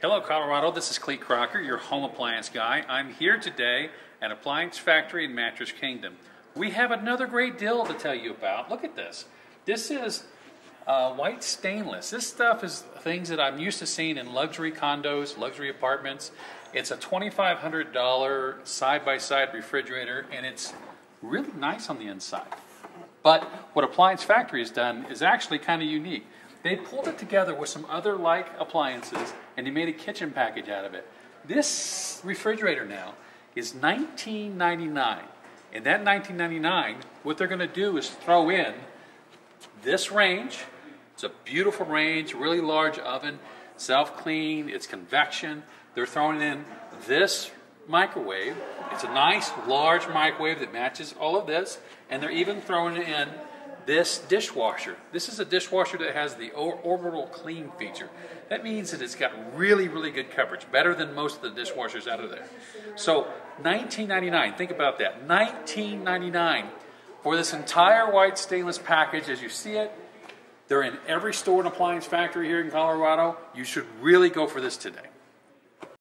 Hello, Colorado. This is Clete Crocker, your home appliance guy. I'm here today at Appliance Factory in Mattress Kingdom. We have another great deal to tell you about. Look at this. This is uh, white stainless. This stuff is things that I'm used to seeing in luxury condos, luxury apartments. It's a $2,500 side-by-side refrigerator, and it's really nice on the inside. But what Appliance Factory has done is actually kind of unique. They pulled it together with some other like appliances and they made a kitchen package out of it. This refrigerator now is $19.99. And that $19.99, what they're going to do is throw in this range. It's a beautiful range, really large oven, self-clean, it's convection. They're throwing in this microwave. It's a nice large microwave that matches all of this. And they're even throwing in this dishwasher. This is a dishwasher that has the orbital clean feature. That means that it's got really, really good coverage, better than most of the dishwashers out of there. So, $19.99. Think about that. $19.99 for this entire white stainless package as you see it. They're in every store and appliance factory here in Colorado. You should really go for this today.